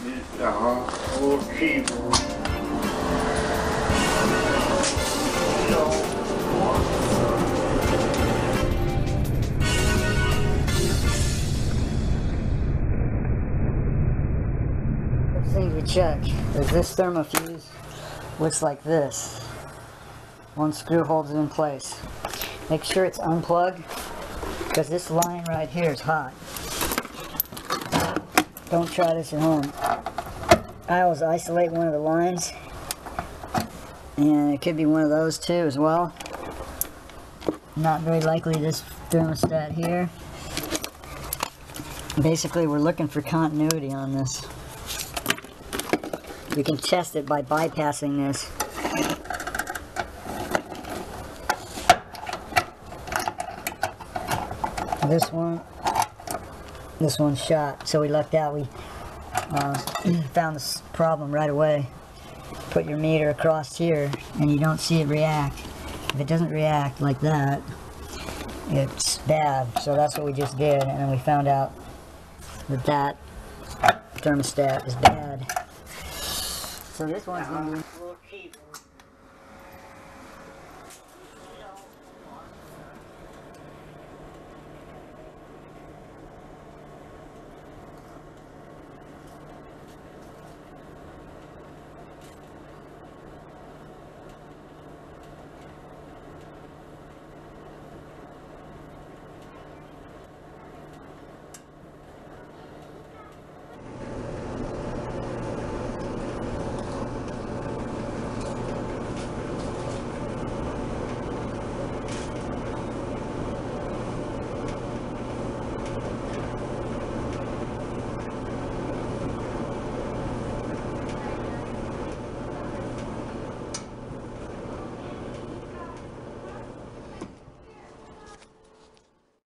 Och keyboard. First thing we check is this thermofuse looks like this. One screw holds it in place. Make sure it's unplugged because this line right here is hot. Don't try this at home. I always isolate one of the lines and it could be one of those too as well. Not very likely this thermostat here. Basically we're looking for continuity on this. We can test it by bypassing this. This one, this one's shot, so we lucked out. We uh, found this problem right away. Put your meter across here, and you don't see it react. If it doesn't react like that, it's bad. So that's what we just did, and then we found out that that thermostat is bad. So this one's gonna be Och keyboard.